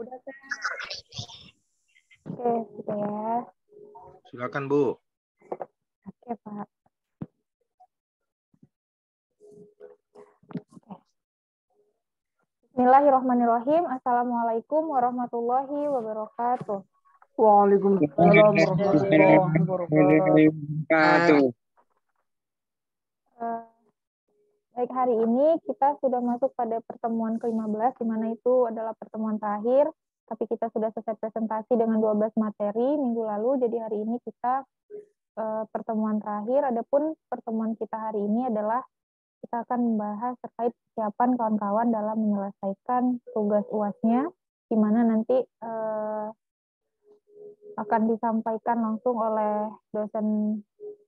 Udah kan? Oke, gitu ya. Silakan Bu. Oke Pak. Bismillahirrahmanirrahim. Assalamualaikum warahmatullahi wabarakatuh. Waalaikumsalam warahmatullahi wabarakatuh. Eh, baik, hari ini kita sudah masuk pada pertemuan ke-15, di mana itu adalah pertemuan terakhir, tapi kita sudah selesai presentasi dengan 12 materi minggu lalu, jadi hari ini kita uh, pertemuan terakhir. Adapun pertemuan kita hari ini adalah kita akan membahas terkait kesiapan kawan-kawan dalam menyelesaikan tugas UASnya, di mana nanti uh, akan disampaikan langsung oleh dosen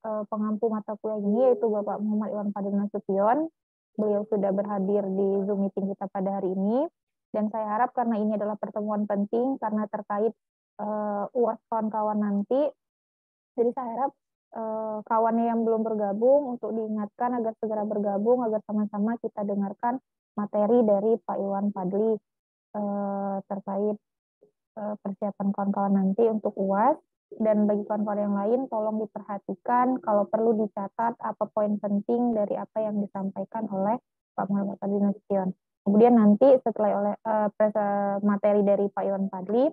uh, pengampu mata kuliah ini yaitu Bapak Muhammad Iwan Fadil Nasution. Beliau sudah berhadir di Zoom meeting kita pada hari ini dan saya harap karena ini adalah pertemuan penting karena terkait uh, UAS kawan-kawan nanti. Jadi saya harap uh, kawannya yang belum bergabung untuk diingatkan agar segera bergabung agar sama-sama kita dengarkan materi dari Pak Iwan Fadli uh, terkait persiapan kawan-kawan nanti untuk UAS dan bagi kawan-kawan yang lain tolong diperhatikan kalau perlu dicatat apa poin penting dari apa yang disampaikan oleh Pak Muhammad Fadli Nasution. Kemudian nanti setelah oleh uh, materi dari Pak Iwan Fadli,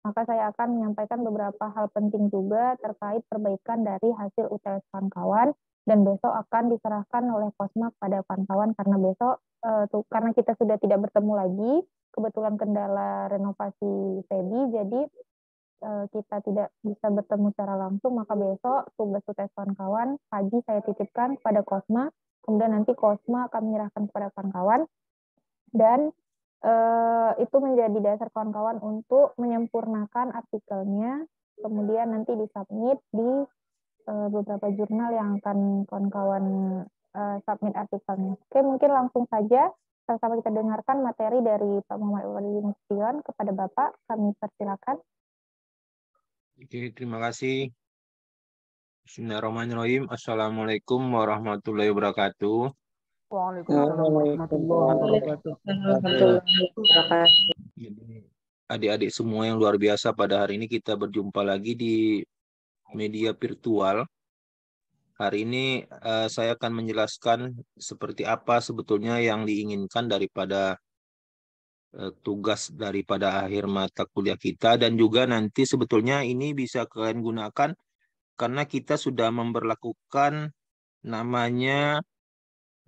maka saya akan menyampaikan beberapa hal penting juga terkait perbaikan dari hasil UTS kawan-kawan dan besok akan diserahkan oleh Kosma pada kawan-kawan karena besok uh, tuh, karena kita sudah tidak bertemu lagi, kebetulan kendala renovasi PEBI, jadi Eh, kita tidak bisa bertemu secara langsung, maka besok tugas UTS kawan-kawan pagi saya titipkan pada Kosma, kemudian nanti Kosma akan menyerahkan kepada kawan-kawan, dan eh, itu menjadi dasar kawan-kawan untuk menyempurnakan artikelnya, kemudian nanti disubmit di eh, beberapa jurnal yang akan kawan-kawan eh, submit artikelnya. Oke, mungkin langsung saja sama-sama kita dengarkan materi dari Pak Muhammad Iwan kepada Bapak, kami persilakan. Oke, terima kasih. Bismillahirrahmanirrahim. Assalamualaikum warahmatullahi wabarakatuh. Waalaikumsalam warahmatullahi wabarakatuh. Adik-adik semua yang luar biasa pada hari ini kita berjumpa lagi di media virtual. Hari ini uh, saya akan menjelaskan seperti apa sebetulnya yang diinginkan daripada tugas daripada akhir mata kuliah kita. Dan juga nanti sebetulnya ini bisa kalian gunakan karena kita sudah memperlakukan namanya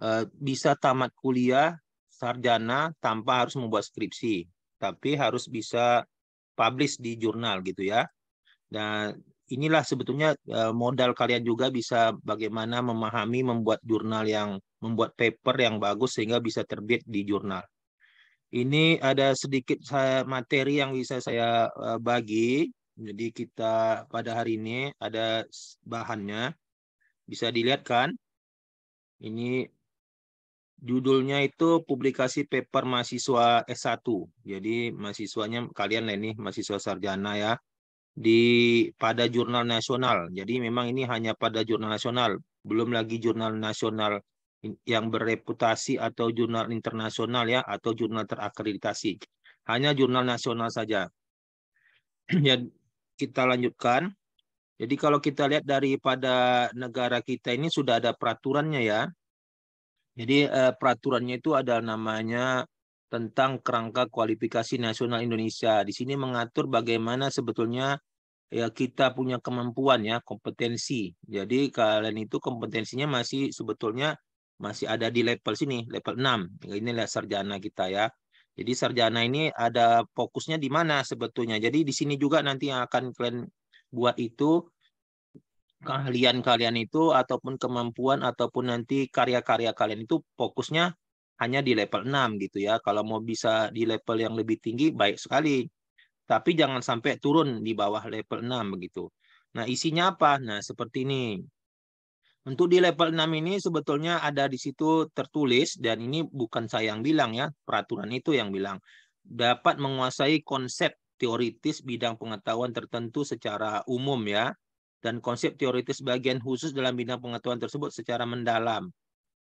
uh, bisa tamat kuliah sarjana tanpa harus membuat skripsi tapi harus bisa publish di jurnal gitu ya. Dan inilah sebetulnya uh, modal kalian juga bisa bagaimana memahami membuat jurnal yang membuat paper yang bagus sehingga bisa terbit di jurnal ini ada sedikit materi yang bisa saya eh, bagi. Jadi kita pada hari ini ada bahannya. Bisa dilihat kan? Ini judulnya itu publikasi paper mahasiswa S1. Jadi mahasiswanya kalian ini mahasiswa sarjana ya di pada jurnal nasional. Jadi memang ini hanya pada jurnal nasional, belum lagi jurnal nasional yang bereputasi atau jurnal internasional ya atau jurnal terakreditasi. Hanya jurnal nasional saja. ya kita lanjutkan. Jadi kalau kita lihat daripada negara kita ini sudah ada peraturannya ya. Jadi eh, peraturannya itu ada namanya tentang kerangka kualifikasi nasional Indonesia. Di sini mengatur bagaimana sebetulnya ya kita punya kemampuan ya, kompetensi. Jadi kalian itu kompetensinya masih sebetulnya masih ada di level sini, level 6. Inilah sarjana kita ya. Jadi sarjana ini ada fokusnya di mana sebetulnya. Jadi di sini juga nanti yang akan kalian buat itu keahlian kalian itu ataupun kemampuan ataupun nanti karya-karya kalian itu fokusnya hanya di level 6 gitu ya. Kalau mau bisa di level yang lebih tinggi baik sekali. Tapi jangan sampai turun di bawah level 6 begitu. Nah, isinya apa? Nah, seperti ini. Untuk di level 6 ini sebetulnya ada di situ tertulis dan ini bukan saya yang bilang ya, peraturan itu yang bilang dapat menguasai konsep teoritis bidang pengetahuan tertentu secara umum ya dan konsep teoritis bagian khusus dalam bidang pengetahuan tersebut secara mendalam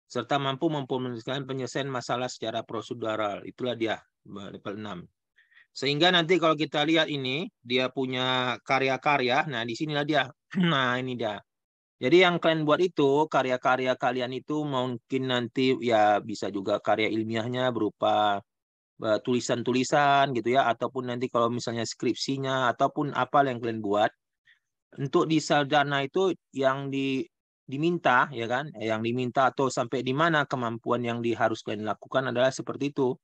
serta mampu memperolehkan penyelesaian masalah secara prosedural. Itulah dia level 6. Sehingga nanti kalau kita lihat ini, dia punya karya-karya. Nah, di sinilah dia. Nah, ini dia. Jadi yang kalian buat itu, karya-karya kalian itu mungkin nanti ya bisa juga karya ilmiahnya berupa eh, tulisan-tulisan gitu ya, ataupun nanti kalau misalnya skripsinya, ataupun apa yang kalian buat. Untuk di sarjana itu yang di diminta ya kan yang diminta atau sampai di mana kemampuan yang diharus kalian lakukan adalah seperti itu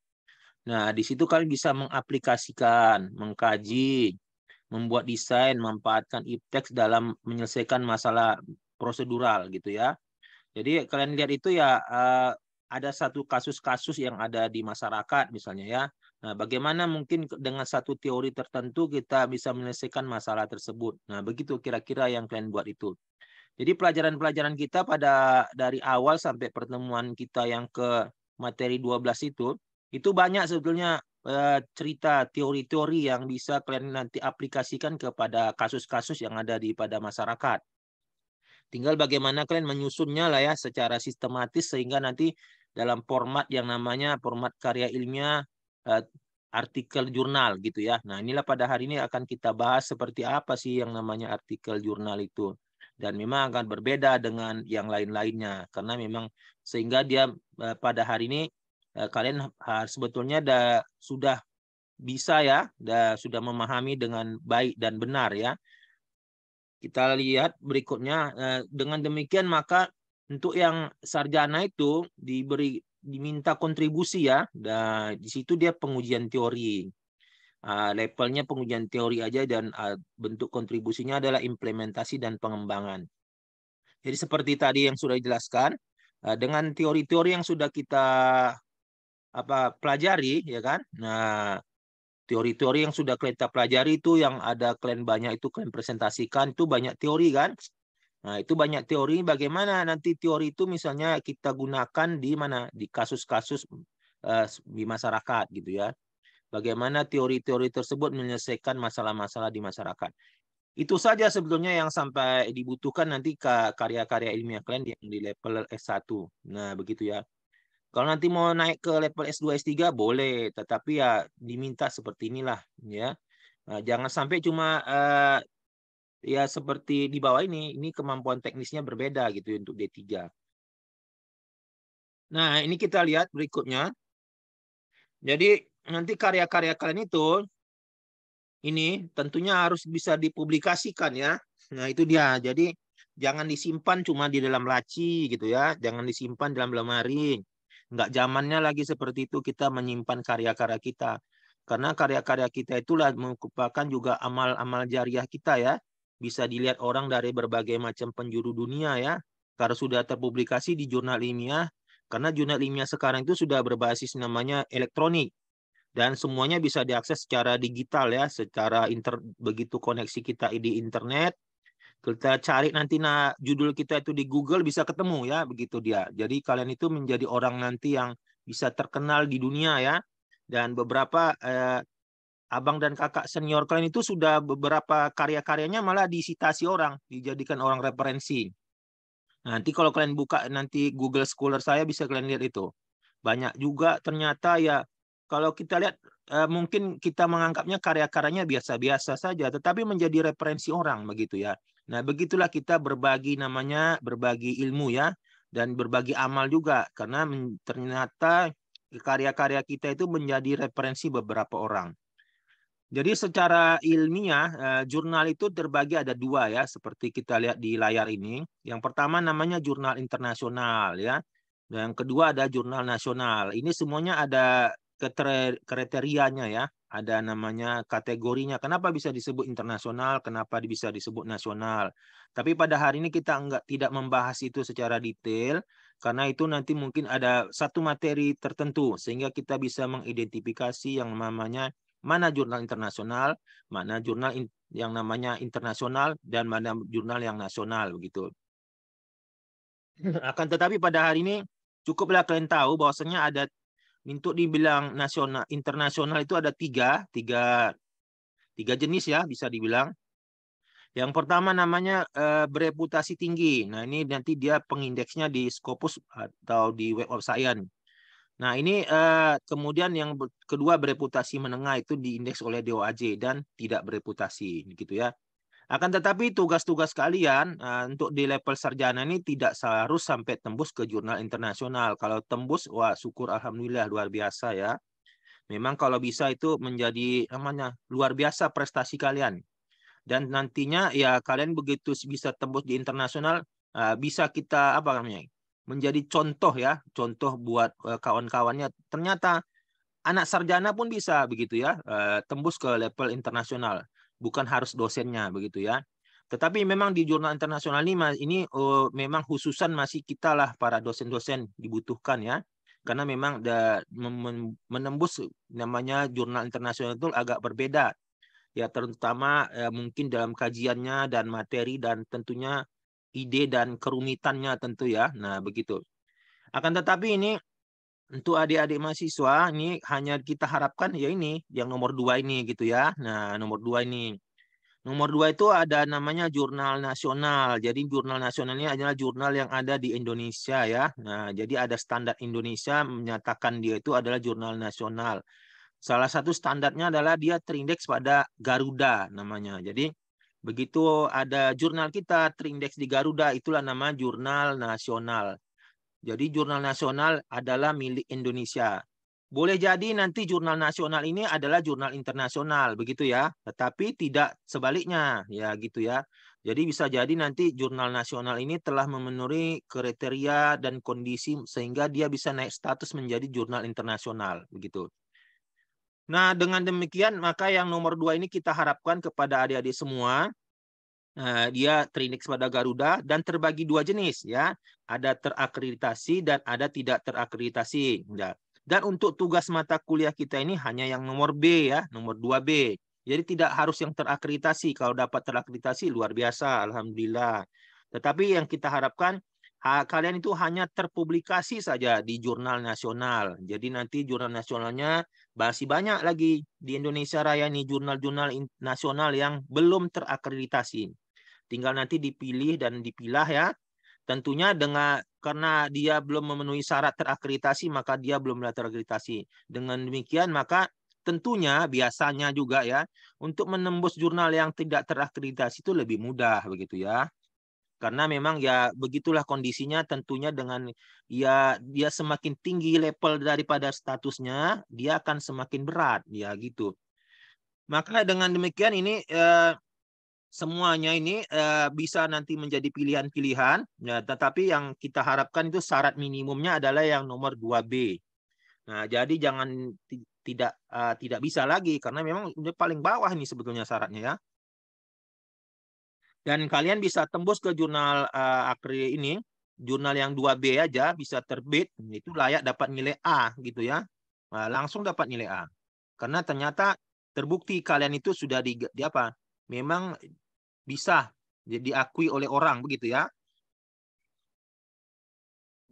Nah, di situ kalian bisa mengaplikasikan, mengkaji, membuat desain, memanfaatkan iptex dalam menyelesaikan masalah prosedural gitu ya. Jadi kalian lihat itu ya uh, ada satu kasus-kasus yang ada di masyarakat misalnya ya. Nah, bagaimana mungkin dengan satu teori tertentu kita bisa menyelesaikan masalah tersebut. Nah, begitu kira-kira yang kalian buat itu. Jadi pelajaran-pelajaran kita pada dari awal sampai pertemuan kita yang ke materi 12 itu itu banyak sebetulnya uh, cerita teori-teori yang bisa kalian nanti aplikasikan kepada kasus-kasus yang ada di pada masyarakat. Tinggal bagaimana kalian menyusunnya lah ya secara sistematis sehingga nanti dalam format yang namanya format karya ilmiah uh, artikel jurnal gitu ya. Nah, inilah pada hari ini akan kita bahas seperti apa sih yang namanya artikel jurnal itu. Dan memang akan berbeda dengan yang lain-lainnya karena memang sehingga dia uh, pada hari ini Eh, kalian sebetulnya dah sudah bisa ya, dah sudah memahami dengan baik dan benar ya. Kita lihat berikutnya eh, dengan demikian maka untuk yang sarjana itu diberi diminta kontribusi ya. Dan di situ dia pengujian teori. Uh, levelnya pengujian teori aja dan uh, bentuk kontribusinya adalah implementasi dan pengembangan. Jadi seperti tadi yang sudah dijelaskan, uh, dengan teori-teori yang sudah kita apa pelajari ya kan nah teori-teori yang sudah kalian pelajari itu yang ada kalian banyak itu kalian presentasikan itu banyak teori kan? Nah itu banyak teori bagaimana nanti teori itu misalnya kita gunakan di mana? Di kasus-kasus uh, di masyarakat gitu ya. Bagaimana teori-teori tersebut menyelesaikan masalah-masalah di masyarakat. Itu saja sebetulnya yang sampai dibutuhkan nanti karya-karya ilmiah kalian yang di level S1 nah begitu ya kalau nanti mau naik ke level S2, S3 boleh, tetapi ya diminta seperti inilah ya. Nah, jangan sampai cuma uh, ya seperti di bawah ini, ini kemampuan teknisnya berbeda gitu untuk D3. Nah, ini kita lihat berikutnya. Jadi nanti karya-karya kalian itu ini tentunya harus bisa dipublikasikan ya. Nah, itu dia. Jadi jangan disimpan cuma di dalam laci gitu ya. Jangan disimpan dalam lemari Nggak zamannya lagi seperti itu kita menyimpan karya-karya kita. Karena karya-karya kita itulah merupakan juga amal-amal jariah kita ya. Bisa dilihat orang dari berbagai macam penjuru dunia ya. Karena sudah terpublikasi di jurnal ilmiah. Karena jurnal ilmiah sekarang itu sudah berbasis namanya elektronik. Dan semuanya bisa diakses secara digital ya. Secara inter, begitu koneksi kita di internet kita cari nanti nah judul kita itu di Google bisa ketemu ya begitu dia. Jadi kalian itu menjadi orang nanti yang bisa terkenal di dunia ya. Dan beberapa eh, abang dan kakak senior kalian itu sudah beberapa karya-karyanya malah disitasi orang, dijadikan orang referensi. Nanti kalau kalian buka nanti Google Scholar saya bisa kalian lihat itu. Banyak juga ternyata ya kalau kita lihat eh, mungkin kita menganggapnya karya-karyanya biasa-biasa saja, tetapi menjadi referensi orang begitu ya. Nah, begitulah kita berbagi namanya berbagi ilmu ya dan berbagi amal juga karena ternyata karya-karya kita itu menjadi referensi beberapa orang. Jadi secara ilmiah eh, jurnal itu terbagi ada dua ya seperti kita lihat di layar ini. Yang pertama namanya jurnal internasional ya. Dan yang kedua ada jurnal nasional. Ini semuanya ada kriterianya ya ada namanya kategorinya. Kenapa bisa disebut internasional? Kenapa bisa disebut nasional? Tapi pada hari ini kita enggak tidak membahas itu secara detail karena itu nanti mungkin ada satu materi tertentu sehingga kita bisa mengidentifikasi yang namanya mana jurnal internasional, mana jurnal yang namanya internasional dan mana jurnal yang nasional begitu. Akan tetapi pada hari ini cukuplah kalian tahu bahwasanya ada untuk dibilang nasional internasional itu ada tiga tiga tiga jenis ya bisa dibilang. Yang pertama namanya uh, bereputasi tinggi. Nah ini nanti dia pengindeksnya di Scopus atau di Web of Science Nah, ini uh, kemudian yang kedua bereputasi menengah itu diindeks oleh DOAJ dan tidak bereputasi gitu ya. Akan tetapi tugas-tugas kalian uh, untuk di level sarjana ini tidak harus sampai tembus ke jurnal internasional. Kalau tembus, wah syukur alhamdulillah luar biasa ya. Memang kalau bisa itu menjadi namanya luar biasa prestasi kalian. Dan nantinya ya kalian begitu bisa tembus di internasional uh, bisa kita apa namanya? menjadi contoh ya, contoh buat uh, kawan-kawannya. Ternyata anak sarjana pun bisa begitu ya, uh, tembus ke level internasional bukan harus dosennya begitu ya. Tetapi memang di jurnal internasional ini ini oh, memang khususan masih kita lah para dosen-dosen dibutuhkan ya. Karena memang da, menembus namanya jurnal internasional itu agak berbeda. Ya terutama ya, mungkin dalam kajiannya dan materi dan tentunya ide dan kerumitannya tentu ya. Nah, begitu. Akan tetapi ini untuk adik-adik mahasiswa ini hanya kita harapkan ya ini yang nomor dua ini gitu ya. Nah nomor dua ini. Nomor dua itu ada namanya jurnal nasional. Jadi jurnal nasional ini adalah jurnal yang ada di Indonesia ya. Nah jadi ada standar Indonesia menyatakan dia itu adalah jurnal nasional. Salah satu standarnya adalah dia terindeks pada Garuda namanya. Jadi begitu ada jurnal kita terindeks di Garuda itulah nama jurnal nasional. Jadi jurnal nasional adalah milik Indonesia. Boleh jadi nanti jurnal nasional ini adalah jurnal internasional, begitu ya. Tetapi tidak sebaliknya, ya gitu ya. Jadi bisa jadi nanti jurnal nasional ini telah memenuhi kriteria dan kondisi sehingga dia bisa naik status menjadi jurnal internasional, begitu. Nah, dengan demikian maka yang nomor dua ini kita harapkan kepada adik-adik semua dia terindeks pada Garuda dan terbagi dua jenis ya. Ada terakreditasi dan ada tidak terakreditasi. Ya. Dan untuk tugas mata kuliah kita ini hanya yang nomor B ya, nomor 2B. Jadi tidak harus yang terakreditasi. Kalau dapat terakreditasi luar biasa, alhamdulillah. Tetapi yang kita harapkan kalian itu hanya terpublikasi saja di jurnal nasional. Jadi nanti jurnal nasionalnya masih banyak lagi di Indonesia Raya ini jurnal-jurnal nasional yang belum terakreditasi. Tinggal nanti dipilih dan dipilah ya. Tentunya dengan karena dia belum memenuhi syarat terakreditasi maka dia belum terakreditasi. Dengan demikian maka tentunya biasanya juga ya untuk menembus jurnal yang tidak terakreditasi itu lebih mudah begitu ya. Karena memang ya begitulah kondisinya tentunya dengan ya dia semakin tinggi level daripada statusnya dia akan semakin berat ya gitu. Maka dengan demikian ini eh, semuanya ini uh, bisa nanti menjadi pilihan-pilihan, ya, tetapi yang kita harapkan itu syarat minimumnya adalah yang nomor 2B. Nah, jadi jangan tidak uh, tidak bisa lagi karena memang udah paling bawah ini sebetulnya syaratnya ya. Dan kalian bisa tembus ke jurnal uh, akri ini, jurnal yang 2B aja bisa terbit, itu layak dapat nilai A gitu ya. Nah, langsung dapat nilai A. Karena ternyata terbukti kalian itu sudah di, di apa? Memang bisa jadi diakui oleh orang begitu ya.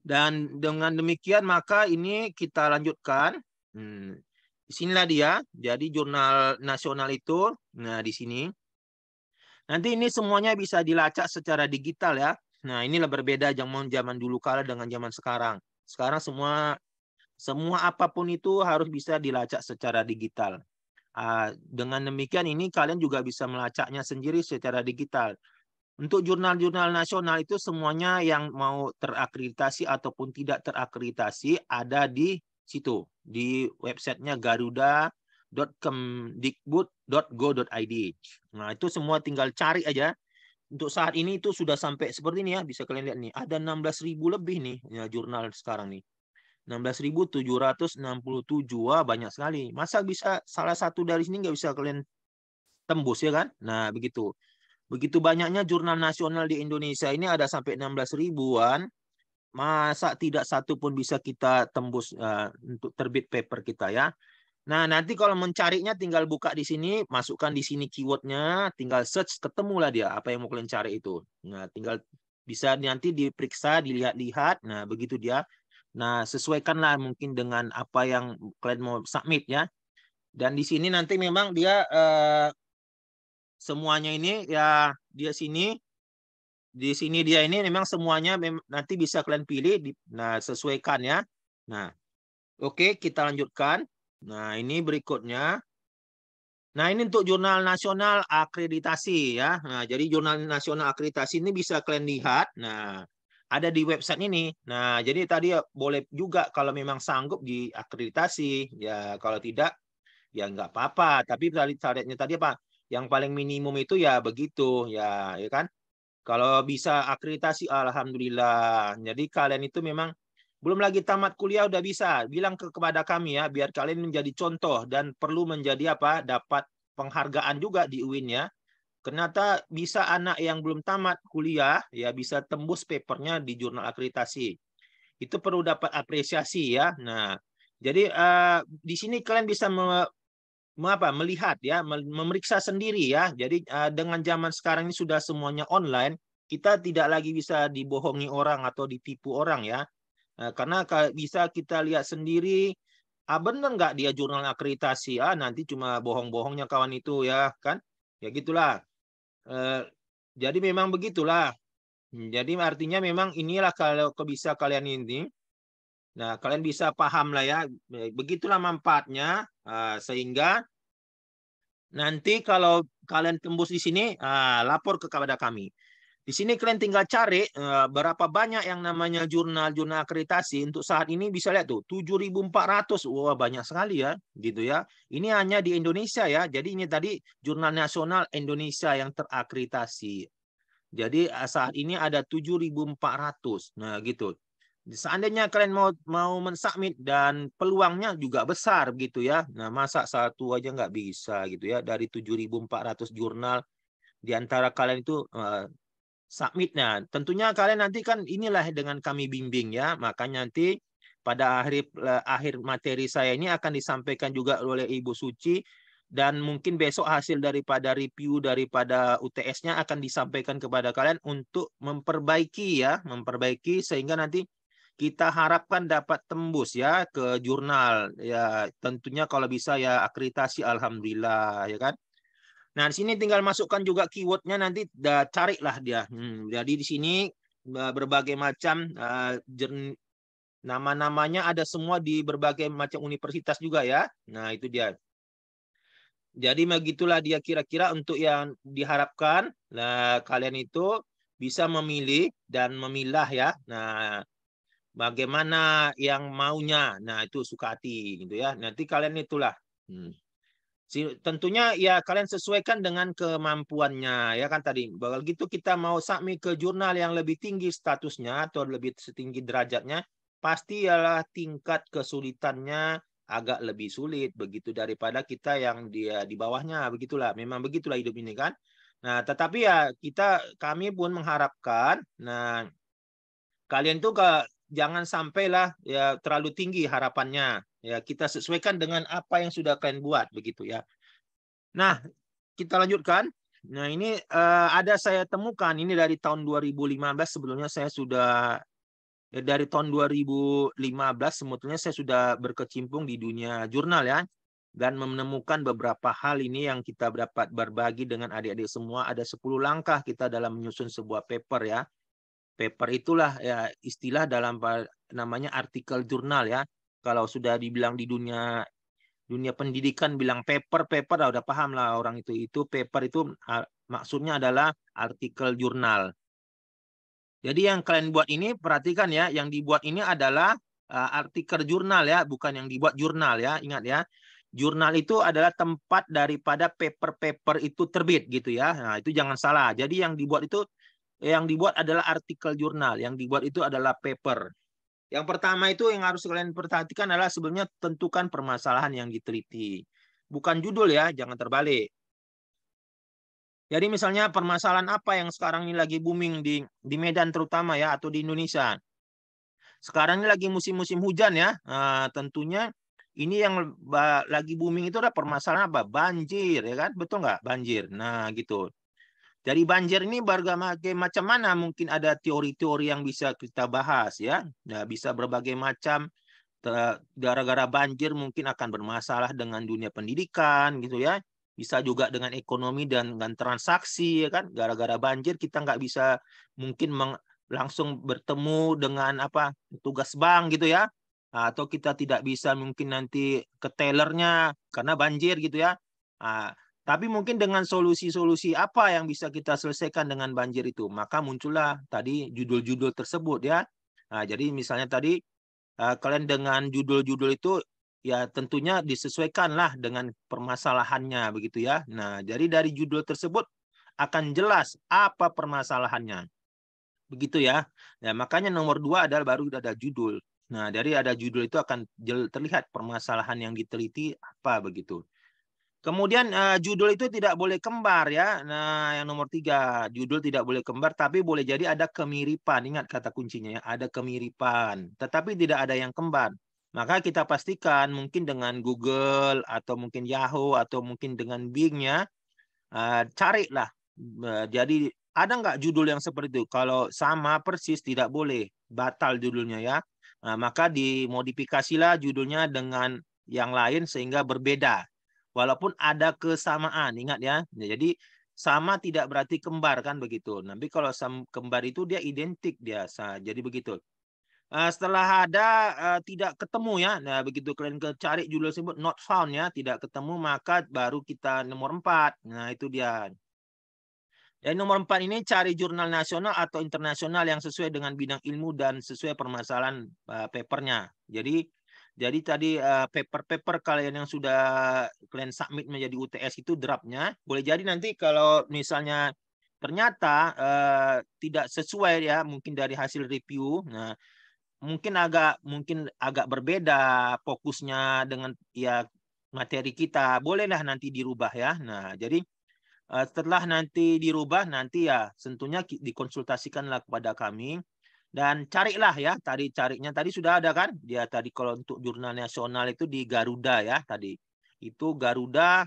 Dan dengan demikian maka ini kita lanjutkan. Hmm. Sinilah dia. Jadi jurnal nasional itu. Nah di sini. Nanti ini semuanya bisa dilacak secara digital ya. Nah inilah berbeda zaman zaman dulu kala dengan zaman sekarang. Sekarang semua semua apa pun itu harus bisa dilacak secara digital. Ah, dengan demikian ini kalian juga bisa melacaknya sendiri secara digital. Untuk jurnal-jurnal nasional itu semuanya yang mau terakreditasi ataupun tidak terakreditasi ada di situ di websitenya garuda.kemdikbud.go.id. Nah itu semua tinggal cari aja. Untuk saat ini itu sudah sampai seperti ini ya bisa kalian lihat nih ada 16.000 lebih nih ya, jurnal sekarang nih. 16.767 wah banyak sekali. Masa bisa salah satu dari sini nggak bisa kalian tembus ya kan? Nah begitu. Begitu banyaknya jurnal nasional di Indonesia ini ada sampai 16 ribuan. Masa tidak satu pun bisa kita tembus uh, untuk terbit paper kita ya. Nah nanti kalau mencarinya tinggal buka di sini, masukkan di sini keywordnya, tinggal search ketemulah dia apa yang mau kalian cari itu. Nah tinggal bisa nanti diperiksa, dilihat-lihat. Nah begitu dia Nah, sesuaikanlah mungkin dengan apa yang kalian mau submit ya. Dan di sini nanti memang dia eh, semuanya ini ya dia sini di sini dia ini memang semuanya nanti bisa kalian pilih di, nah sesuaikan ya. Nah, Oke, kita lanjutkan. Nah, ini berikutnya. Nah, ini untuk jurnal nasional akreditasi ya. Nah, jadi jurnal nasional akreditasi ini bisa kalian lihat. Nah, ada di website ini. Nah, jadi tadi boleh juga kalau memang sanggup di akreditasi. Ya, kalau tidak ya nggak apa-apa. Tapi syaratnya tadi apa? Yang paling minimum itu ya begitu ya, ya kan? Kalau bisa akreditasi alhamdulillah. Jadi kalian itu memang belum lagi tamat kuliah udah bisa bilang ke kepada kami ya biar kalian menjadi contoh dan perlu menjadi apa dapat penghargaan juga di UIN ya ternyata bisa anak yang belum tamat kuliah ya bisa tembus papernya di jurnal akreditasi itu perlu dapat apresiasi ya nah jadi uh, di sini kalian bisa me, me, apa, melihat ya memeriksa sendiri ya jadi uh, dengan zaman sekarang ini sudah semuanya online kita tidak lagi bisa dibohongi orang atau ditipu orang ya Nah, karena bisa kita lihat sendiri, ah benar nggak dia jurnal akreditasi? Ah nanti cuma bohong-bohongnya kawan itu ya kan? Ya gitulah. Eh, jadi memang begitulah. Jadi artinya memang inilah kalau bisa kalian ini. Nah kalian bisa paham lah ya. Begitulah manfaatnya ah, sehingga nanti kalau kalian tembus di sini ah, lapor kepada kami. Di sini kalian tinggal cari uh, berapa banyak yang namanya jurnal-jurnal akreditasi untuk saat ini bisa lihat tuh 7.400 wah banyak sekali ya gitu ya. Ini hanya di Indonesia ya. Jadi ini tadi jurnal nasional Indonesia yang terakreditasi. Jadi eh, saat ini ada 7.400. Nah gitu. Seandainya kalian mau mau mensubmit dan peluangnya juga besar gitu ya. Nah masa satu aja nggak bisa gitu ya dari 7.400 jurnal di antara kalian itu uh, submit. Nah, tentunya kalian nanti kan inilah dengan kami bimbing ya. Makanya nanti pada akhir eh, akhir materi saya ini akan disampaikan juga oleh Ibu Suci dan mungkin besok hasil daripada review daripada UTS-nya akan disampaikan kepada kalian untuk memperbaiki ya, memperbaiki sehingga nanti kita harapkan dapat tembus ya ke jurnal ya tentunya kalau bisa ya akreditasi alhamdulillah ya kan Nah, di sini tinggal masukkan juga keywordnya nanti dah carilah dia. Hmm, jadi di sini berbagai macam uh, nama-namanya ada semua di berbagai macam universitas juga ya. Nah, itu dia. Jadi begitulah dia kira-kira untuk yang diharapkan. Nah, kalian itu bisa memilih dan memilah ya. Nah, bagaimana yang maunya. Nah, itu suka hati gitu ya. Nanti kalian itulah. Hmm tentunya ya kalian sesuaikan dengan kemampuannya ya kan tadi. Begitu kita mau submit ke jurnal yang lebih tinggi statusnya atau lebih setinggi derajatnya pasti ialah tingkat kesulitannya agak lebih sulit. Begitu daripada kita yang dia di bawahnya begitulah. Memang begitulah hidup ini kan? Nah tetapi ya kita kami pun mengharapkan nah kalian tuh ke jangan sampailah ya terlalu tinggi harapannya Ya, kita sesuaikan dengan apa yang sudah kalian buat begitu ya. Nah, kita lanjutkan. Nah, ini uh, ada saya temukan ini dari tahun 2015 sebelumnya saya sudah ya, dari tahun 2015 sebetulnya saya sudah berkecimpung di dunia jurnal ya dan menemukan beberapa hal ini yang kita dapat berbagi dengan adik-adik semua ada 10 langkah kita dalam menyusun sebuah paper ya. Paper itulah ya istilah dalam namanya artikel jurnal ya kalau sudah dibilang di dunia dunia pendidikan bilang paper paper udah paham lah orang itu itu paper itu maksudnya adalah artikel jurnal. Jadi yang kalian buat ini perhatikan ya, yang dibuat ini adalah uh, artikel jurnal ya, bukan yang dibuat jurnal ya. Ingat ya. Jurnal itu adalah tempat daripada paper-paper itu terbit gitu ya. Nah, itu jangan salah. Jadi yang dibuat itu yang dibuat adalah artikel jurnal, yang dibuat itu adalah paper. Yang pertama itu yang harus kalian perhatikan adalah sebenarnya tentukan permasalahan yang diteliti. Bukan judul ya, jangan terbalik. Jadi misalnya permasalahan apa yang sekarang ini lagi booming di di Medan terutama ya atau di Indonesia. Sekarang ini lagi musim-musim hujan ya. Nah, tentunya ini yang lagi booming itu ada permasalahan apa? Banjir ya kan? Betul nggak? Banjir. Nah, gitu. Dari banjir ini berbagai macam mana mungkin ada teori-teori yang bisa kita bahas ya. Nah, bisa berbagai macam gara-gara banjir mungkin akan bermasalah dengan dunia pendidikan gitu ya. Bisa juga dengan ekonomi dan dengan transaksi ya kan. Gara-gara banjir kita nggak bisa mungkin langsung bertemu dengan apa tugas bank gitu ya. atau kita tidak bisa mungkin nanti ke tellernya karena banjir gitu ya. Nah, tapi mungkin dengan solusi-solusi apa yang bisa kita selesaikan dengan banjir itu, maka muncullah tadi judul-judul tersebut ya. Nah, jadi misalnya tadi uh, kalian dengan judul-judul itu ya tentunya disesuaikanlah dengan permasalahannya begitu ya. Nah, jadi dari judul tersebut akan jelas apa permasalahannya. Begitu ya. Ya, makanya nomor dua adalah baru ada judul. Nah, dari ada judul itu akan terlihat permasalahan yang diteliti apa begitu. Kemudian uh, judul itu tidak boleh kembar ya. Nah, yang nomor tiga, judul tidak boleh kembar, tapi boleh jadi ada kemiripan. Ingat kata kuncinya ya, ada kemiripan. Tetapi tidak ada yang kembar. Maka kita pastikan mungkin dengan Google atau mungkin Yahoo atau mungkin dengan Bing-nya, uh, carilah. Uh, jadi ada nggak judul yang seperti itu? Kalau sama persis tidak boleh, batal judulnya ya. Nah, maka dimodifikasilah judulnya dengan yang lain sehingga berbeda walaupun ada kesamaan ingat ya. Jadi sama tidak berarti kembar kan begitu. Tapi kalau kembar itu dia identik biasa jadi begitu. Uh, setelah ada uh, tidak ketemu ya. Nah begitu kalian cari judul sebut not found ya tidak ketemu maka baru kita nomor empat. Nah itu dia. Dan nomor empat ini cari jurnal nasional atau internasional yang sesuai dengan bidang ilmu dan sesuai permasalahan uh, papernya. Jadi jadi tadi uh, paper-paper kalian yang sudah kalian submit menjadi UTS itu draftnya, boleh jadi nanti kalau misalnya ternyata uh, tidak sesuai ya mungkin dari hasil review, nah mungkin agak mungkin agak berbeda fokusnya dengan ya materi kita, bolehlah nanti dirubah ya. Nah jadi uh, setelah nanti dirubah nanti ya tentunya dikonsultasikanlah kepada kami dan carilah ya tadi carinya tadi sudah ada kan? Dia tadi kalau untuk jurnal nasional itu di Garuda ya tadi. Itu Garuda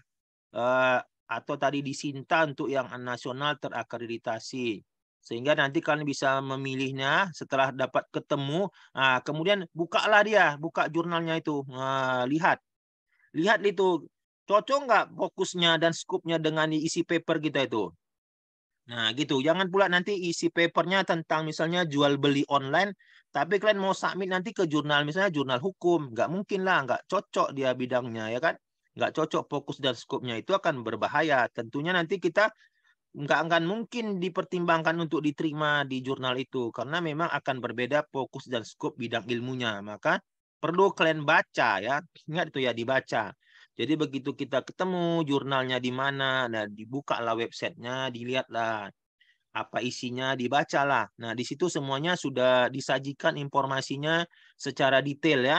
eh, atau tadi di Sinta untuk yang nasional terakreditasi. Sehingga nanti kalian bisa memilihnya setelah dapat ketemu. Nah, kemudian bukalah dia buka jurnalnya itu. Nah, lihat. Lihat itu cocok nggak fokusnya dan skupnya dengan isi paper kita itu Nah, gitu. Jangan pula nanti isi papernya tentang misalnya jual beli online, tapi kalian mau submit nanti ke jurnal misalnya jurnal hukum, nggak mungkin lah, nggak cocok dia bidangnya ya kan, nggak cocok fokus dan skopnya itu akan berbahaya. Tentunya nanti kita nggak akan mungkin dipertimbangkan untuk diterima di jurnal itu karena memang akan berbeda fokus dan skop bidang ilmunya. Maka perlu kalian baca ya, ingat itu ya dibaca. Jadi begitu kita ketemu jurnalnya di mana, nah dibukalah websitenya, dilihatlah apa isinya, dibacalah. Nah di situ semuanya sudah disajikan informasinya secara detail ya.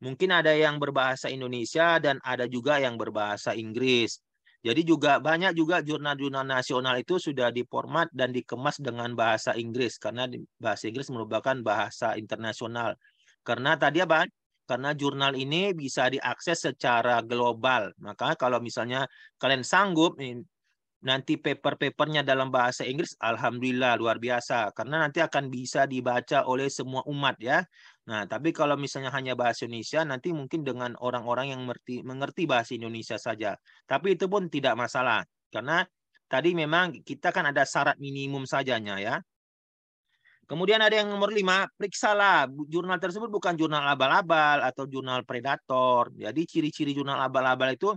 Mungkin ada yang berbahasa Indonesia dan ada juga yang berbahasa Inggris. Jadi juga banyak juga jurnal-jurnal nasional itu sudah diformat dan dikemas dengan bahasa Inggris karena bahasa Inggris merupakan bahasa internasional. Karena tadi apa? Karena jurnal ini bisa diakses secara global. Maka kalau misalnya kalian sanggup nanti paper-papernya dalam bahasa Inggris, alhamdulillah luar biasa karena nanti akan bisa dibaca oleh semua umat ya. Nah, tapi kalau misalnya hanya bahasa Indonesia nanti mungkin dengan orang-orang yang mengerti mengerti bahasa Indonesia saja. Tapi itu pun tidak masalah karena tadi memang kita kan ada syarat minimum sajanya ya. Kemudian ada yang nomor lima, periksalah jurnal tersebut bukan jurnal abal-abal atau jurnal predator. Jadi ciri-ciri jurnal abal-abal itu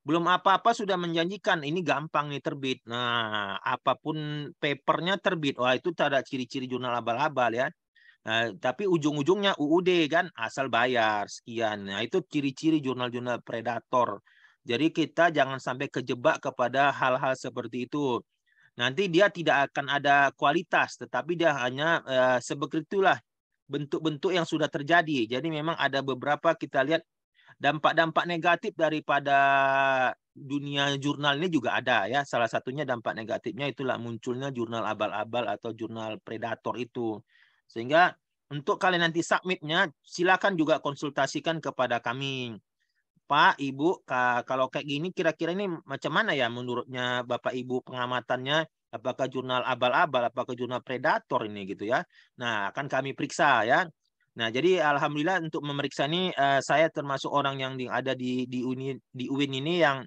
belum apa-apa sudah menjanjikan ini gampang nih terbit. Nah, apa pun papernya terbit. Wah, itu ada ciri-ciri jurnal abal-abal ya. Nah, tapi ujung-ujungnya UUD kan asal bayar sekian. Nah, itu ciri-ciri jurnal-jurnal predator. Jadi kita jangan sampai kejebak kepada hal-hal seperti itu nanti dia tidak akan ada kualitas, tetapi dia hanya uh, sebegitulah bentuk-bentuk yang sudah terjadi. Jadi memang ada beberapa kita lihat dampak-dampak negatif daripada dunia jurnal ini juga ada ya. Salah satunya dampak negatifnya itulah munculnya jurnal abal-abal atau jurnal predator itu. Sehingga untuk kalian nanti submitnya silakan juga konsultasikan kepada kami. Pak, Ibu, kalau kayak gini kira-kira ini macam mana ya menurutnya Bapak Ibu pengamatannya? Apakah jurnal abal-abal, apakah jurnal predator ini gitu ya? Nah, akan kami periksa ya. Nah, jadi alhamdulillah untuk memeriksa ini uh, saya termasuk orang yang ada di di uni di UIN ini yang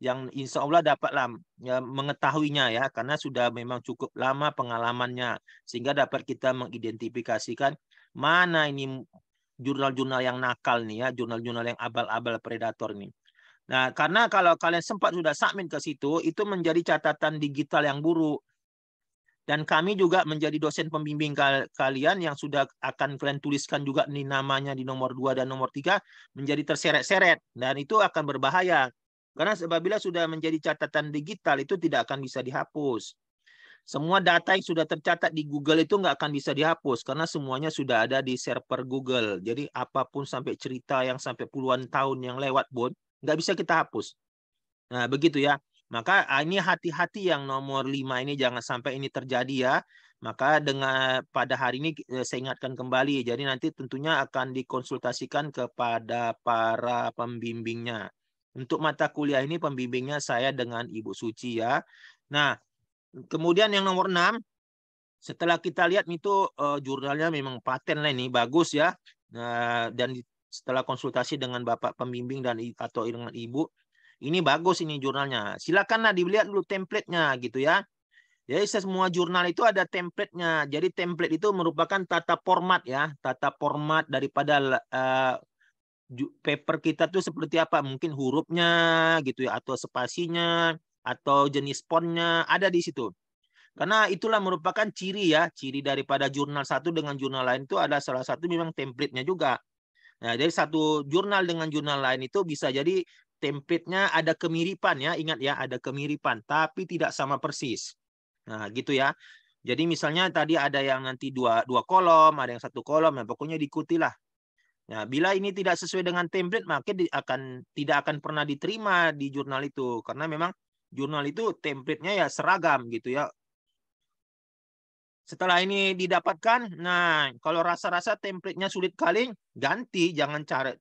yang insya Allah dapatlah ya, mengetahuinya ya karena sudah memang cukup lama pengalamannya sehingga dapat kita mengidentifikasikan mana ini jurnal-jurnal yang nakal nih ya, jurnal-jurnal yang abal-abal predator nih. Nah, karena kalau kalian sempat sudah submit ke situ, itu menjadi catatan digital yang buruk. Dan kami juga menjadi dosen pembimbing kalian yang sudah akan kalian tuliskan juga nih namanya di nomor 2 dan nomor 3 menjadi terseret-seret. Dan itu akan berbahaya. Karena apabila sudah menjadi catatan digital itu tidak akan bisa dihapus. Semua data yang sudah tercatat di Google itu nggak akan bisa dihapus karena semuanya sudah ada di server Google. Jadi apa pun sampai cerita yang sampai puluhan tahun yang lewat pun nggak bisa kita hapus. Nah, begitu ya. Maka ah, ini hati-hati yang nomor lima ini jangan sampai ini terjadi ya. Maka dengan pada hari ini eh, saya ingatkan kembali. Jadi nanti tentunya akan dikonsultasikan kepada para pembimbingnya. Untuk mata kuliah ini pembimbingnya saya dengan Ibu Suci ya. Nah, kemudian yang nomor enam, setelah kita lihat itu uh, jurnalnya memang paten lah ini bagus ya. Nah, dan setelah konsultasi dengan Bapak pembimbing dan atau dengan Ibu, ini bagus ini jurnalnya. Silakanlah dilihat dulu templatenya gitu ya. Jadi semua jurnal itu ada templatenya. Jadi template itu merupakan tata format ya, tata format daripada uh, paper kita tuh seperti apa? Mungkin hurufnya gitu ya, atau spasinya, atau jenis fontnya ada di situ. Karena itulah merupakan ciri ya, ciri daripada jurnal satu dengan jurnal lain itu ada salah satu memang template-nya juga. Nah, jadi satu jurnal dengan jurnal lain itu bisa jadi template-nya ada kemiripan ya, ingat ya, ada kemiripan, tapi tidak sama persis. Nah, gitu ya. Jadi misalnya tadi ada yang nanti dua dua kolom, ada yang satu kolom, ya pokoknya diikutilah. Nah, bila ini tidak sesuai dengan template, maka akan tidak akan pernah diterima di jurnal itu karena memang jurnal itu template-nya ya seragam gitu ya. Setelah ini didapatkan, nah kalau rasa-rasa template-nya sulit kali, ganti, jangan cari,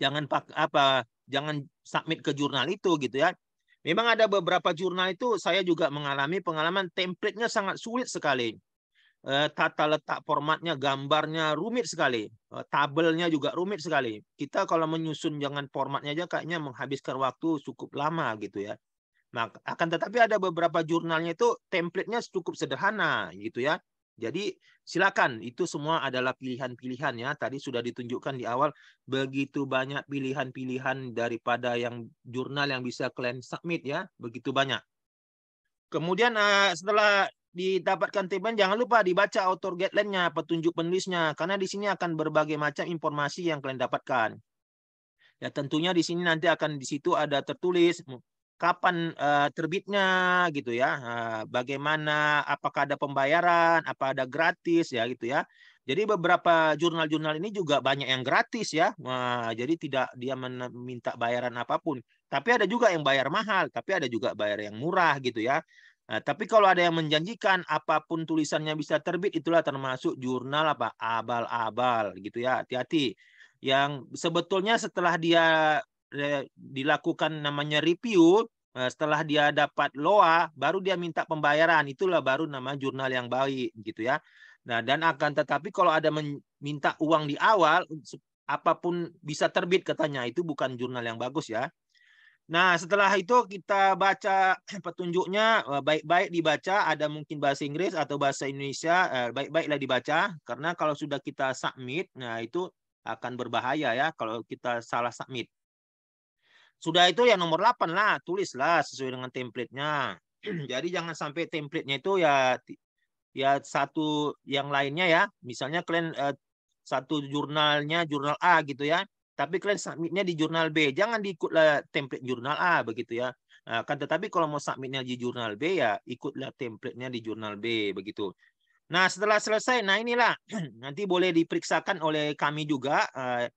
jangan pak apa, jangan submit ke jurnal itu gitu ya. Memang ada beberapa jurnal itu saya juga mengalami pengalaman template-nya sangat sulit sekali. Eh, tata letak formatnya, gambarnya rumit sekali. Eh, tabelnya juga rumit sekali. Kita kalau menyusun jangan formatnya aja kayaknya menghabiskan waktu cukup lama gitu ya. Nah, akan tetapi ada beberapa jurnalnya itu template-nya cukup sederhana gitu ya. Jadi silakan itu semua adalah pilihan-pilihan ya. Tadi sudah ditunjukkan di awal begitu banyak pilihan-pilihan daripada yang jurnal yang bisa kalian submit ya, begitu banyak. Kemudian uh, setelah didapatkan template jangan lupa dibaca author guideline-nya, petunjuk penulisnya karena di sini akan berbagai macam informasi yang kalian dapatkan. Ya tentunya di sini nanti akan di situ ada tertulis kapan uh, terbitnya gitu ya, uh, bagaimana, apakah ada pembayaran, apa ada gratis ya gitu ya. Jadi beberapa jurnal-jurnal ini juga banyak yang gratis ya, uh, jadi tidak dia meminta bayaran apa pun. Tapi ada juga yang bayar mahal, tapi ada juga bayar yang murah gitu ya. Nah, tapi kalau ada yang menjanjikan apa pun tulisannya bisa terbit, itulah termasuk jurnal apa abal-abal gitu ya. Hati-hati. Yang sebetulnya setelah dia dilakukan namanya review, eh, setelah dia dapat loa, baru dia minta pembayaran. Itulah baru nama jurnal yang baik gitu ya. Nah, dan akan tetapi kalau ada minta uang di awal, apa pun bisa terbit katanya, itu bukan jurnal yang bagus ya. Nah, setelah itu kita baca petunjuknya eh, baik-baik dibaca, ada mungkin bahasa Inggris atau bahasa Indonesia, eh, baik-baiklah dibaca karena kalau sudah kita submit, nah itu akan berbahaya ya kalau kita salah submit. Sudah itu ya nomor 8 lah, tulislah sesuai dengan template-nya. Jadi jangan sampai template-nya itu ya ya satu yang lainnya ya. Misalnya kalian eh, satu jurnalnya jurnal A gitu ya. Tapi kalian submitnya di jurnal B. Jangan diikutlah template jurnal A begitu ya. Nah, kan tetapi kalau mau submitnya di jurnal B ya ikutlah template-nya di jurnal B begitu. Nah, setelah selesai, nah inilah nanti boleh diperiksakan oleh kami juga eh,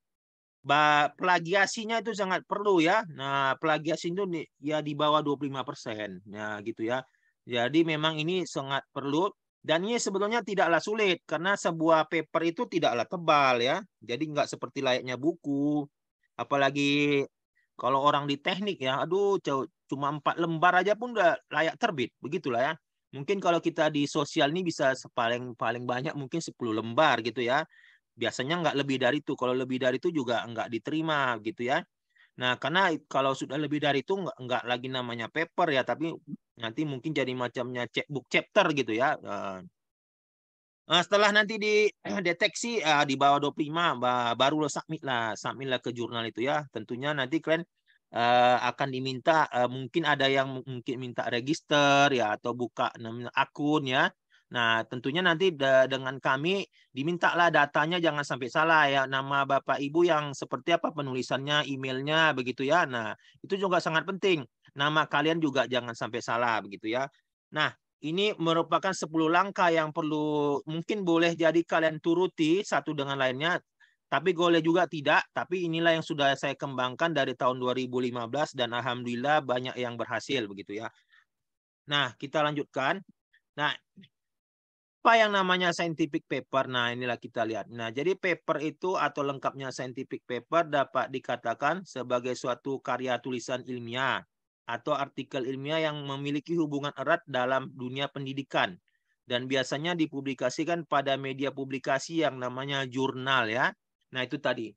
plagiasinya itu sangat perlu ya. Nah, plagiasi itu ya di bawah 25 persen. Ya, gitu ya. Jadi memang ini sangat perlu. Dan ini sebetulnya tidaklah sulit karena sebuah paper itu tidaklah tebal ya. Jadi nggak seperti layaknya buku. Apalagi kalau orang di teknik ya, aduh cuma empat lembar aja pun udah layak terbit. Begitulah ya. Mungkin kalau kita di sosial ini bisa paling paling banyak mungkin 10 lembar gitu ya biasanya nggak lebih dari itu. Kalau lebih dari itu juga nggak diterima gitu ya. Nah, karena kalau sudah lebih dari itu nggak, nggak lagi namanya paper ya, tapi nanti mungkin jadi macamnya checkbook chapter gitu ya. Nah, setelah nanti dideteksi uh, di bawah 25 baru lo submit lah, submit lah ke jurnal itu ya. Tentunya nanti kalian uh, akan diminta uh, mungkin ada yang mungkin minta register ya atau buka akun ya. Nah, tentunya nanti dengan kami dimintalah datanya jangan sampai salah ya nama Bapak Ibu yang seperti apa penulisannya, emailnya begitu ya. Nah, itu juga sangat penting. Nama kalian juga jangan sampai salah begitu ya. Nah, ini merupakan 10 langkah yang perlu mungkin boleh jadi kalian turuti satu dengan lainnya tapi boleh juga tidak tapi inilah yang sudah saya kembangkan dari tahun 2015 dan alhamdulillah banyak yang berhasil begitu ya nah kita lanjutkan nah apa yang namanya scientific paper nah inilah kita lihat nah jadi paper itu atau lengkapnya scientific paper dapat dikatakan sebagai suatu karya tulisan ilmiah atau artikel ilmiah yang memiliki hubungan erat dalam dunia pendidikan dan biasanya dipublikasikan pada media publikasi yang namanya jurnal ya. Nah, itu tadi.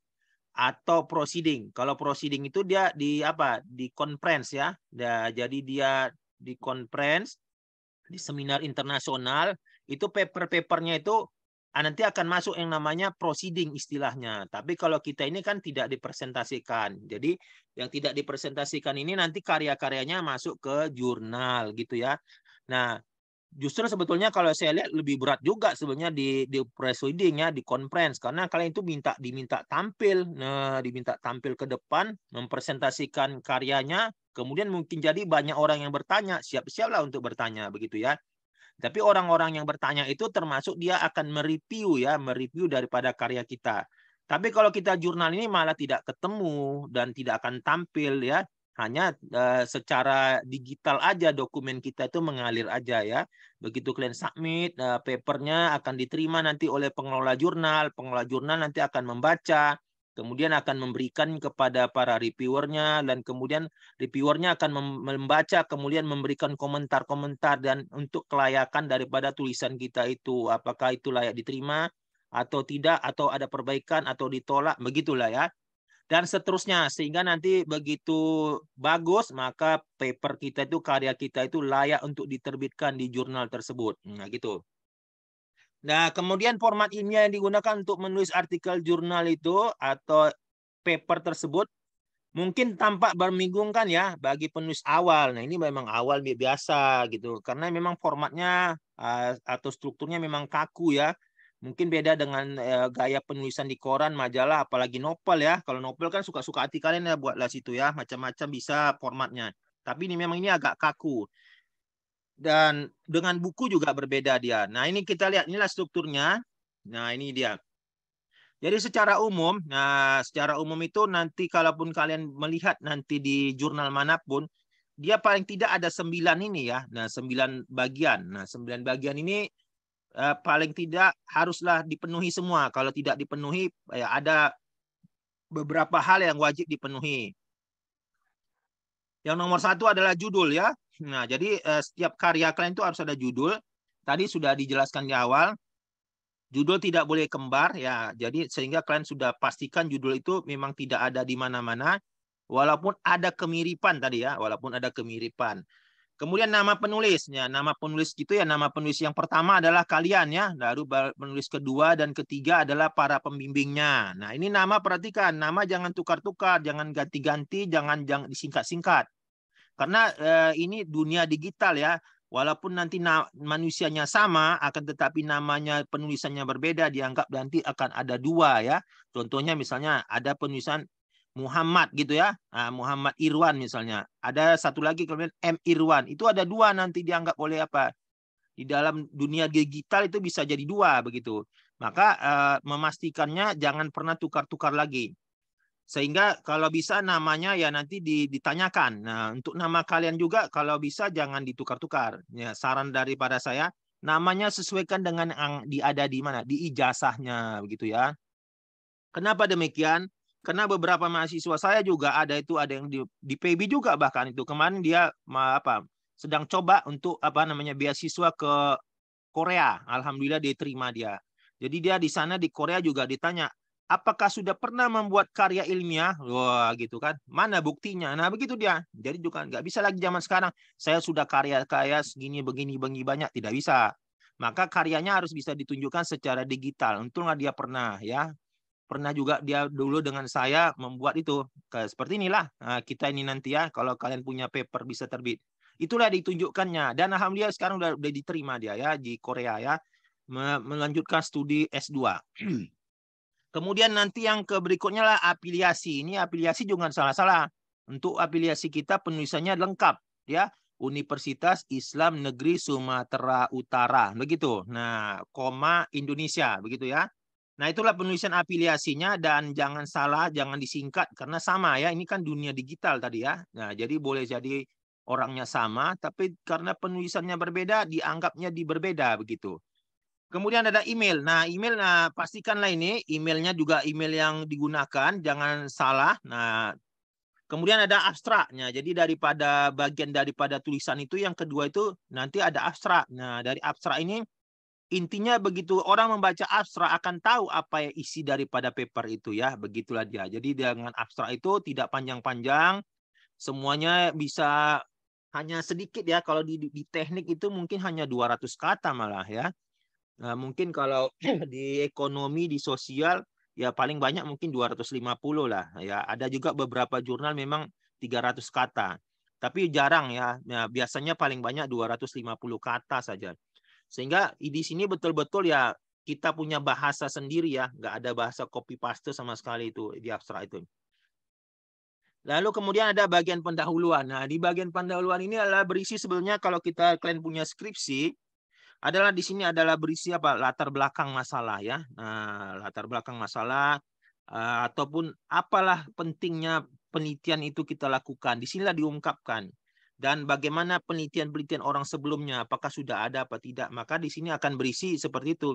Atau proceeding. Kalau proceeding itu dia di apa? Di conference ya. Nah, jadi dia di conference di seminar internasional itu paper-papernya itu Ah, nanti akan masuk yang namanya proceeding istilahnya. Tapi kalau kita ini kan tidak dipresentasikan. Jadi yang tidak dipresentasikan ini nanti karya-karyanya masuk ke jurnal gitu ya. Nah, justru sebetulnya kalau saya lihat lebih berat juga sebenarnya di di proceeding ya, di conference karena kalian itu minta diminta tampil, nah diminta tampil ke depan mempresentasikan karyanya, kemudian mungkin jadi banyak orang yang bertanya, siap-siaplah untuk bertanya begitu ya. Tapi orang-orang yang bertanya itu termasuk dia akan mereview ya, mereview daripada karya kita. Tapi kalau kita jurnal ini malah tidak ketemu dan tidak akan tampil ya, hanya uh, secara digital aja dokumen kita itu mengalir aja ya. Begitu kalian submit, uh, papernya akan diterima nanti oleh pengelola jurnal, pengelola jurnal nanti akan membaca, kemudian akan memberikan kepada para reviewernya dan kemudian reviewernya akan membaca kemudian memberikan komentar-komentar dan untuk kelayakan daripada tulisan kita itu. Apakah itu layak diterima atau tidak atau ada perbaikan atau ditolak begitulah ya. Dan seterusnya sehingga nanti begitu bagus maka paper kita itu karya kita itu layak untuk diterbitkan di jurnal tersebut. Nah gitu Nah, kemudian format ilmiah yang digunakan untuk menulis artikel jurnal itu atau paper tersebut mungkin tampak membingungkan ya bagi penulis awal. Nah, ini memang awal biasa gitu karena memang formatnya uh, atau strukturnya memang kaku ya. Mungkin beda dengan uh, gaya penulisan di koran, majalah, apalagi novel ya. Kalau novel kan suka-suka hati kalian ya buatlah situ ya, macam-macam bisa formatnya. Tapi ini memang ini agak kaku dan dengan buku juga berbeda dia. Nah, ini kita lihat inilah strukturnya. Nah, ini dia. Jadi secara umum, nah secara umum itu nanti kalaupun kalian melihat nanti di jurnal mana pun, dia paling tidak ada sembilan ini ya. Nah, sembilan bagian. Nah, sembilan bagian ini eh, paling tidak haruslah dipenuhi semua. Kalau tidak dipenuhi, ya ada beberapa hal yang wajib dipenuhi. Yang nomor satu adalah judul ya. Nah, jadi uh, setiap karya kalian itu harus ada judul. Tadi sudah dijelaskan di awal. Judul tidak boleh kembar ya. Jadi sehingga kalian sudah pastikan judul itu memang tidak ada di mana-mana walaupun ada kemiripan tadi ya, walaupun ada kemiripan. Kemudian nama penulisnya, nama penulis gitu ya, nama penulis yang pertama adalah kalian ya, lalu penulis kedua dan ketiga adalah para pembimbingnya. Nah ini nama perhatikan, nama jangan tukar-tukar, jangan ganti-ganti, jangan jangan disingkat-singkat. Karena eh, ini dunia digital ya. Walaupun nanti na manusianya sama, akan tetapi namanya penulisannya berbeda, dianggap nanti akan ada dua ya. Contohnya misalnya ada penulisan Muhammad gitu ya, nah, Muhammad Irwan misalnya. Ada satu lagi kemudian M Irwan. Itu ada dua nanti dianggap oleh apa? Di dalam dunia digital itu bisa jadi dua begitu. Maka uh, memastikannya jangan pernah tukar-tukar lagi. Sehingga kalau bisa namanya ya nanti ditanyakan. Nah, untuk nama kalian juga kalau bisa jangan ditukar-tukar. Ya, saran daripada saya, namanya sesuaikan dengan yang di ada di mana, di ijazahnya begitu ya. Kenapa demikian? Karena beberapa mahasiswa saya juga ada itu ada yang di, di PB juga bahkan itu kemarin dia apa sedang coba untuk apa namanya beasiswa ke Korea. Alhamdulillah diterima dia. Jadi dia di sana di Korea juga ditanya, apakah sudah pernah membuat karya ilmiah? Wah, gitu kan. Mana buktinya? Nah, begitu dia. Jadi juga nggak bisa lagi zaman sekarang. Saya sudah karya-karya segini, begini, begini banyak. Tidak bisa. maka karyanya harus bisa ditunjukkan secara digital. Untunglah dia pernah ya. Pernah juga dia dulu dengan saya membuat itu. Seperti inilah nah, kita ini nanti ya kalau kalian punya paper bisa terbit. Itulah ditunjukkannya dan alhamdulillah sekarang udah, udah diterima dia ya di Korea ya melanjutkan studi S2. Kemudian nanti yang ke berikutnya lah afiliasi. Ini afiliasi juga salah-salah. Untuk afiliasi kita penulisannya lengkap ya. Universitas Islam Negeri Sumatera Utara, begitu. Nah, koma Indonesia, begitu ya. Nah, itulah penulisan afiliasinya dan jangan salah, jangan disingkat karena sama ya. Ini kan dunia digital tadi ya. Nah, jadi boleh jadi orangnya sama, tapi karena penulisannya berbeda, dianggapnya di berbeda begitu. Kemudian ada email. Nah, email nah pastikanlah ini emailnya juga email yang digunakan, jangan salah. Nah, Kemudian ada abstraknya. Jadi daripada bagian daripada tulisan itu yang kedua itu nanti ada abstrak. Nah, dari abstrak ini intinya begitu orang membaca abstrak akan tahu apa yang isi daripada paper itu ya. Begitulah dia. Jadi dengan abstrak itu tidak panjang-panjang. Semuanya bisa hanya sedikit ya. Kalau di, di teknik itu mungkin hanya 200 kata malah ya. Nah, mungkin kalau di ekonomi, di sosial ya paling banyak mungkin 250 lah. Ya ada juga beberapa jurnal memang 300 kata. Tapi jarang ya. Nah, biasanya paling banyak 250 kata saja. Sehingga di sini betul-betul ya kita punya bahasa sendiri ya. Nggak ada bahasa copy paste sama sekali itu di abstrak itu. Lalu kemudian ada bagian pendahuluan. Nah, di bagian pendahuluan ini adalah berisi sebenarnya kalau kita kalian punya skripsi, adalah di sini adalah berisi apa? Latar belakang masalah ya. Nah, latar belakang masalah uh, ataupun apalah pentingnya penelitian itu kita lakukan. Di sinilah diungkapkan. Dan bagaimana penelitian-penelitian orang sebelumnya apakah sudah ada apa tidak maka di sini akan berisi seperti itu.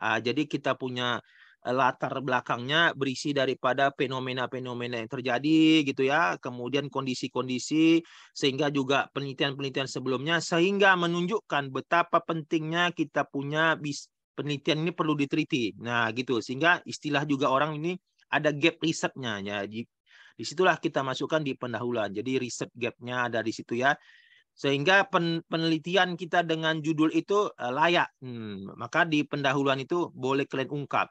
Uh, jadi kita punya latar belakangnya berisi daripada fenomena-fenomena yang terjadi gitu ya, kemudian kondisi-kondisi sehingga juga penelitian-penelitian sebelumnya sehingga menunjukkan betapa pentingnya kita punya bis, penelitian ini perlu diteliti. Nah, gitu sehingga istilah juga orang ini ada gap risetnya ya. Di, di situlah kita masukkan di pendahuluan. Jadi riset gapnya ada di situ ya sehingga pen, penelitian kita dengan judul itu uh, layak. Hmm, maka di pendahuluan itu boleh kalian ungkap.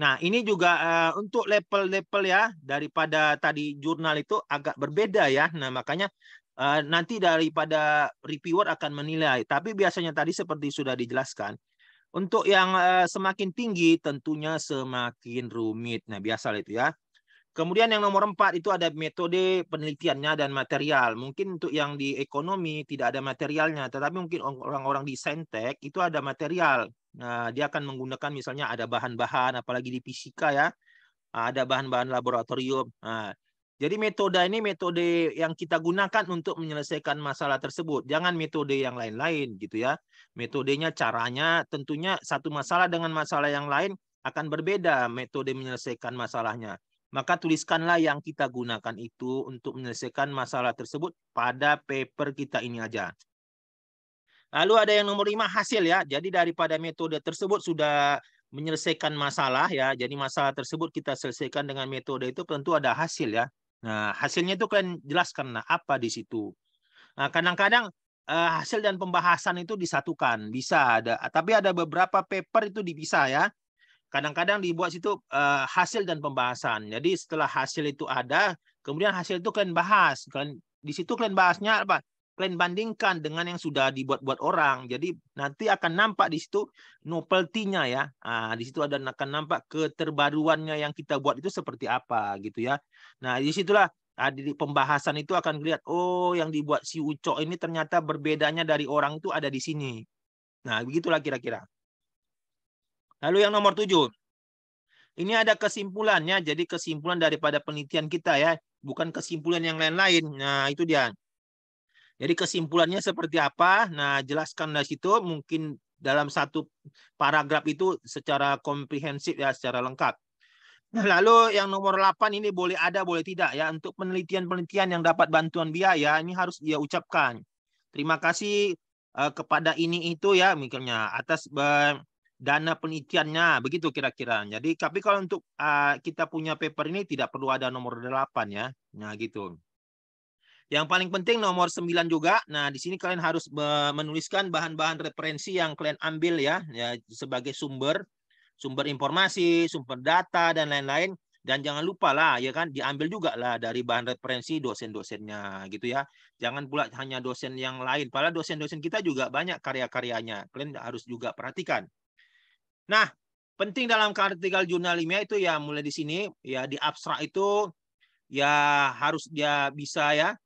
Nah, ini juga uh, untuk level-level ya daripada tadi jurnal itu agak berbeda ya. Nah, makanya uh, nanti daripada reviewer akan menilai. Tapi biasanya tadi seperti sudah dijelaskan, untuk yang uh, semakin tinggi tentunya semakin rumit. Nah, biasa itu ya. Kemudian yang nomor empat itu ada metode penelitiannya dan material. Mungkin untuk yang di ekonomi tidak ada materialnya, tetapi mungkin orang-orang di saintek itu ada material. Nah, dia akan menggunakan misalnya ada bahan-bahan, apalagi di fisika ya, ada bahan-bahan laboratorium. Nah, jadi metode ini metode yang kita gunakan untuk menyelesaikan masalah tersebut. Jangan metode yang lain-lain gitu ya. Metodenya, caranya tentunya satu masalah dengan masalah yang lain akan berbeda metode menyelesaikan masalahnya. Maka tuliskanlah yang kita gunakan itu untuk menyelesaikan masalah tersebut pada paper kita ini aja. Lalu ada yang nomor lima hasil ya. Jadi daripada metode tersebut sudah menyelesaikan masalah ya. Jadi masalah tersebut kita selesaikan dengan metode itu tentu ada hasil ya. Nah hasilnya itu kan jelaskan nah, apa di situ. Nah kadang-kadang uh, hasil dan pembahasan itu disatukan bisa ada. Tapi ada beberapa paper itu dipisah ya. Kadang-kadang dibuat situ uh, hasil dan pembahasan. Jadi setelah hasil itu ada, kemudian hasil itu kalian bahas. Kalian di situ kalian bahasnya apa? Kalian bandingkan dengan yang sudah dibuat-buat orang. Jadi nanti akan nampak di situ novelty-nya ya. Nah, di situ ada akan nampak keterbaruannya yang kita buat itu seperti apa gitu ya. Nah, di situlah di pembahasan itu akan lihat oh yang dibuat si Ucok ini ternyata berbedanya dari orang itu ada di sini. Nah, begitulah kira-kira. Lalu yang nomor tujuh. Ini ada kesimpulannya, jadi kesimpulan daripada penelitian kita ya, bukan kesimpulan yang lain-lain. Nah, itu dia. Jadi kesimpulannya seperti apa? Nah, jelaskan dari situ mungkin dalam satu paragraf itu secara komprehensif ya, secara lengkap. Nah, lalu yang nomor 8 ini boleh ada, boleh tidak ya. Untuk penelitian-penelitian yang dapat bantuan biaya, ini harus dia ucapkan. Terima kasih uh, kepada ini itu ya, misalnya atas uh, dana penelitiannya, begitu kira-kira. Jadi, tapi kalau untuk uh, kita punya paper ini tidak perlu ada nomor 8 ya. Nah, gitu. Yang paling penting nomor 9 juga. Nah, di sini kalian harus menuliskan bahan-bahan referensi yang kalian ambil ya, ya sebagai sumber sumber informasi, sumber data dan lain-lain dan jangan lupa lah ya kan diambil juga lah dari bahan referensi dosen-dosennya gitu ya. Jangan pula hanya dosen yang lain. Padahal dosen-dosen kita juga banyak karya-karyanya. Kalian harus juga perhatikan. Nah, penting dalam artikel jurnal ilmiah itu ya mulai di sini ya di abstrak itu ya harus dia bisa ya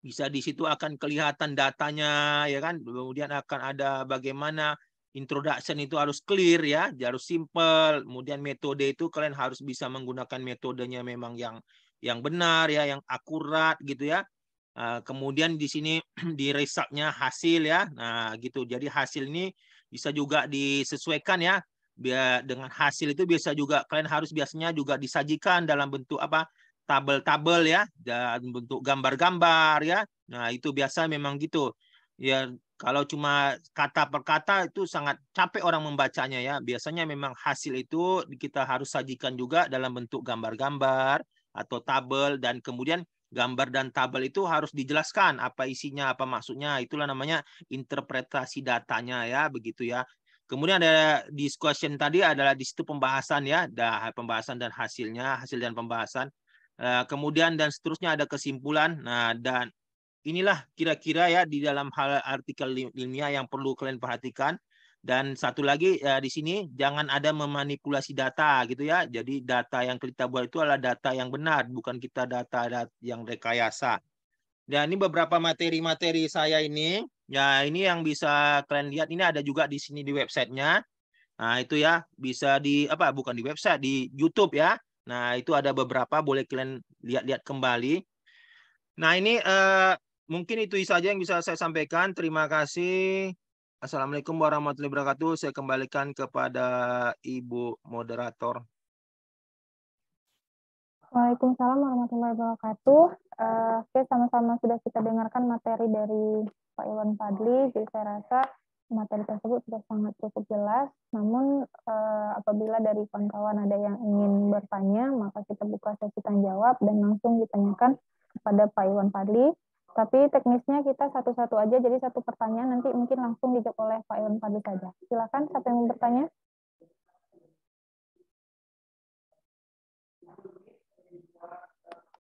bisa di situ akan kelihatan datanya ya kan? Kemudian akan ada bagaimana introduction itu harus clear ya. Harus simple. Kemudian metode itu kalian harus bisa menggunakan metodenya memang yang yang benar ya yang akurat gitu ya. Ah, kemudian di sini di resapnya hasil ya. Nah gitu. Jadi hasil ini bisa juga disesuaikan ya. Biar dengan hasil itu bisa juga kalian harus biasanya juga disajikan dalam bentuk apa tabel-tabel ya dan bentuk gambar-gambar ya. Nah, itu biasa memang gitu. Ya, kalau cuma kata per kata itu sangat capek orang membacanya ya. Biasanya memang hasil itu kita harus sajikan juga dalam bentuk gambar-gambar atau tabel dan kemudian gambar dan tabel itu harus dijelaskan apa isinya, apa maksudnya. Itulah namanya interpretasi datanya ya, begitu ya. Kemudian ada discussion tadi adalah di situ pembahasan ya, dah pembahasan dan hasilnya, hasil dan pembahasan. Eh, kemudian dan seterusnya ada kesimpulan. Nah, dan inilah kira-kira ya di dalam hal artikel ilmiah yang perlu kalian perhatikan. Dan satu lagi ya, di sini jangan ada memanipulasi data gitu ya. Jadi data yang kita buat itu adalah data yang benar, bukan kita data, data yang rekayasa. Dan ini beberapa materi-materi saya ini. Ya ini yang bisa kalian lihat ini ada juga di sini di websitenya. Nah itu ya bisa di apa bukan di website di YouTube ya. Nah, itu ada beberapa, boleh kalian lihat-lihat kembali. Nah, ini uh, mungkin itu saja yang bisa saya sampaikan. Terima kasih. Assalamualaikum warahmatullahi wabarakatuh. Saya kembalikan kepada Ibu Moderator. Waalaikumsalam warahmatullahi wabarakatuh. Uh, Oke, sama-sama sudah kita dengarkan materi dari Pak Iwan Padli. Jadi saya rasa materi tersebut sudah sangat cukup jelas. Namun uh, apabila dari kawan-kawan ada yang ingin bertanya, maka kita buka sesi tanya jawab dan langsung ditanyakan kepada Pak Iwan Padli. Tapi teknisnya kita satu-satu aja, jadi satu pertanyaan nanti mungkin langsung dijawab oleh Pak Iwan Padli saja. Silakan, siapa yang mau bertanya?